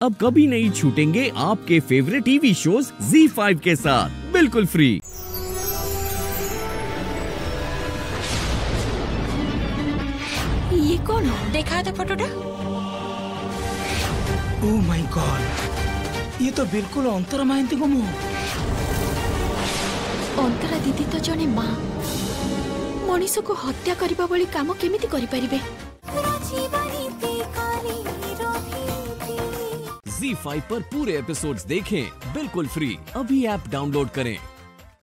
अब कभी नहीं छूटेंगे आपके फेवरेट टीवी शोज़ Z5 के साथ। बिल्कुल फ्री ये कौन है? देखा था फोटोटा ओ माय गॉड ये तो बिल्कुल अंतर महंती को मुँह। अंतरा दीदी तो जने माँ। मनीष को हत्या करने वाली काम केमिति करि परिबे जी फाइव आरोप पूरे एपिसोड देखें। बिल्कुल फ्री अभी ऐप डाउनलोड करें।